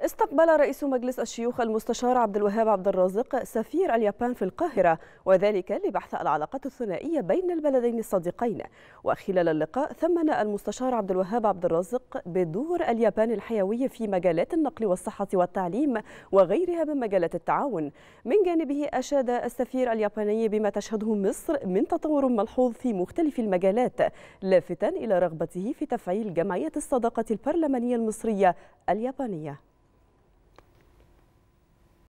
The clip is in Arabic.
استقبل رئيس مجلس الشيوخ المستشار عبد الوهاب عبد الرازق سفير اليابان في القاهرة وذلك لبحث العلاقات الثنائية بين البلدين الصديقين. وخلال اللقاء ثمن المستشار عبد الوهاب عبد الرازق بدور اليابان الحيوي في مجالات النقل والصحة والتعليم وغيرها من مجالات التعاون. من جانبه أشاد السفير الياباني بما تشهده مصر من تطور ملحوظ في مختلف المجالات لافتا إلى رغبته في تفعيل جمعية الصداقة البرلمانية المصرية اليابانية.